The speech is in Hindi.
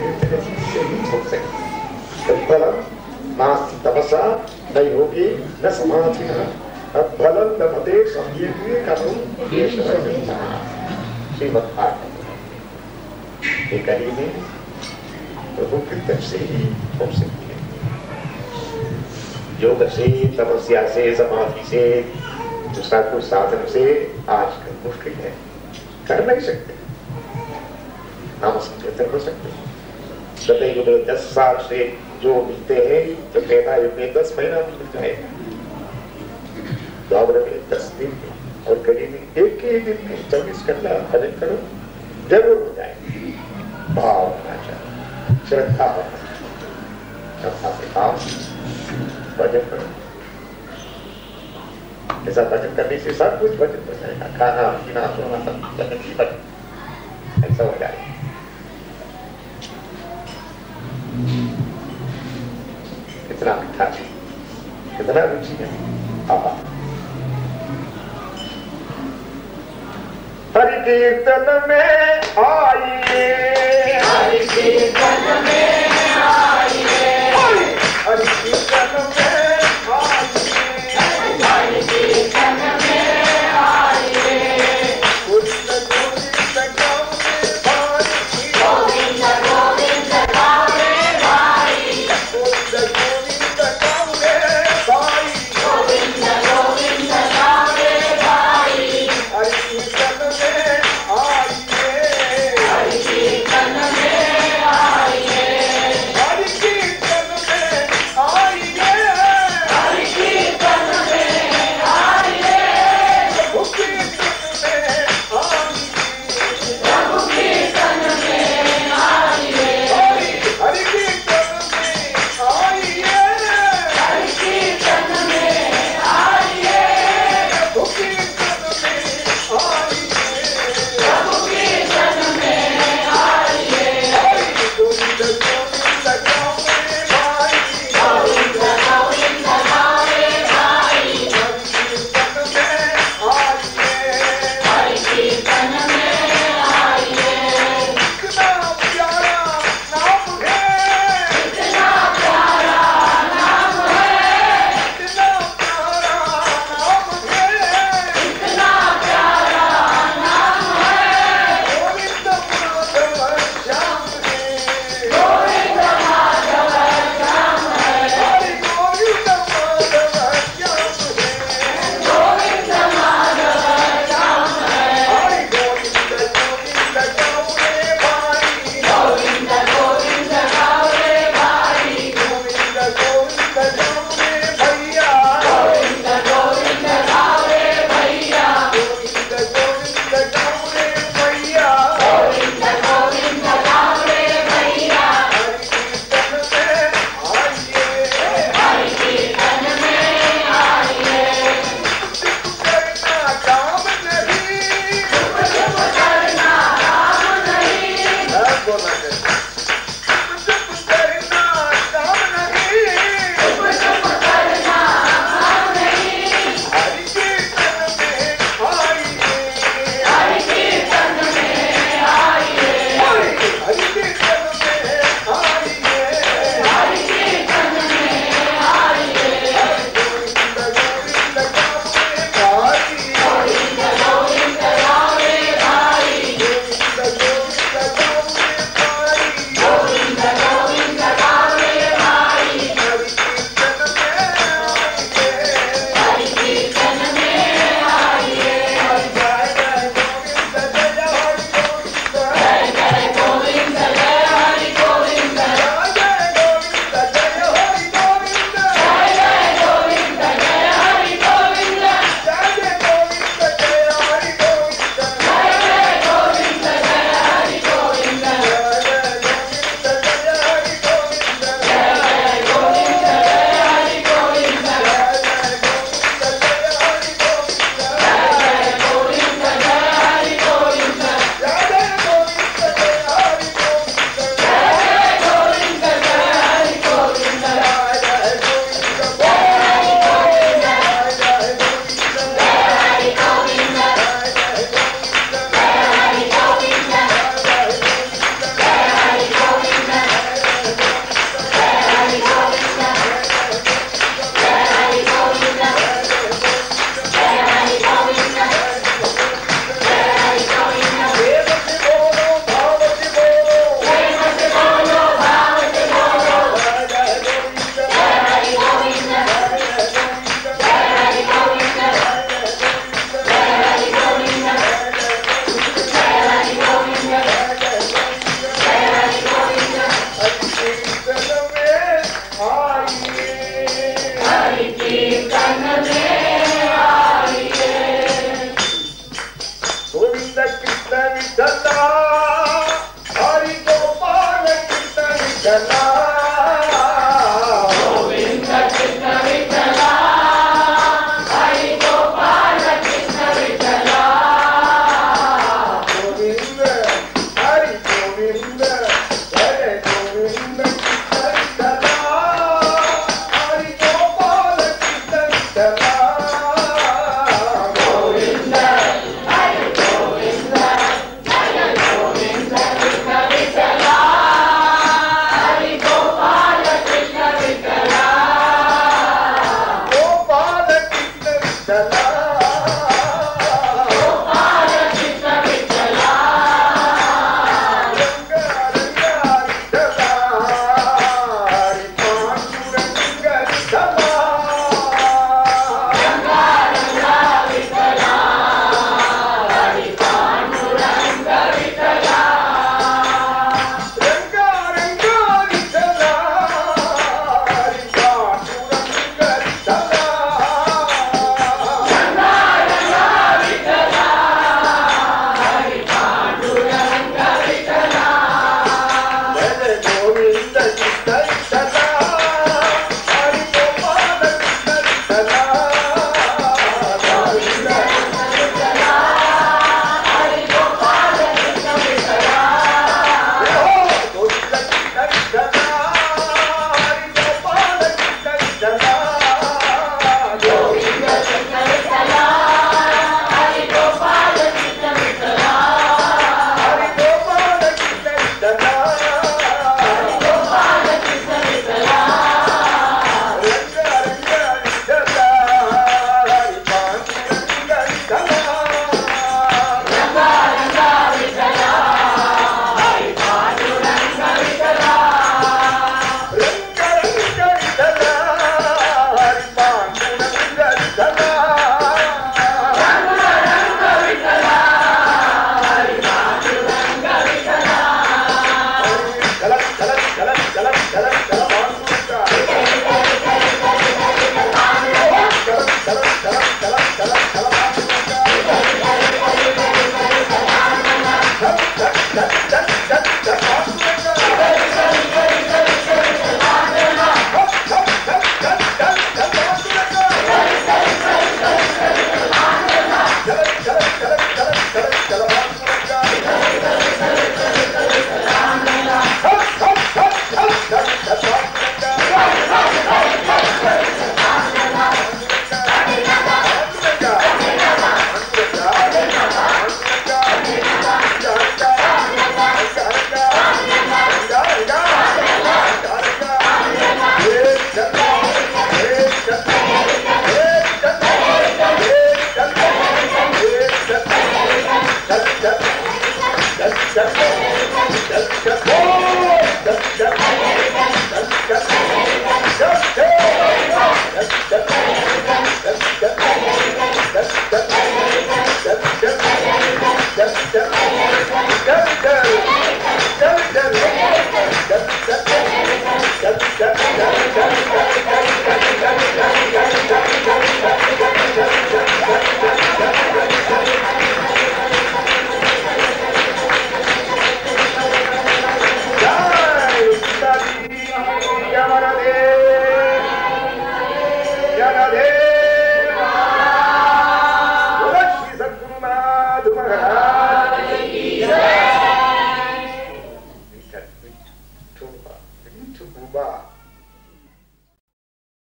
से ही हो सकती तत्फलम नास्ति तपसा न योगी न समाधि तत्फलम न मते संकीर्तन कर्म श्रीमद्भागवत ये कड़ी में प्रभु की से ही हो सकती है योग से तपस्या से समाधि से दूसरा कोई साधन से आजकल मुश्किल है कर नहीं सकते नाम संकीर्तन हो सकते सतयुग में दस साल से जो मिलते हैं तो कहना युग दस महीना भी मिल जाएगा में दस दिन में और में एक ही दिन में चौबीस घंटा भजन करो, ज़रूर हो जाएगा। भाव होना चाहिए श्रद्धा होना श्रद्धा से काम भजन करो। ऐसा भजन करने से सब कुछ भजन हो जाएगा। खाना पीना सोना सब कीर्तन में आइए 三十八度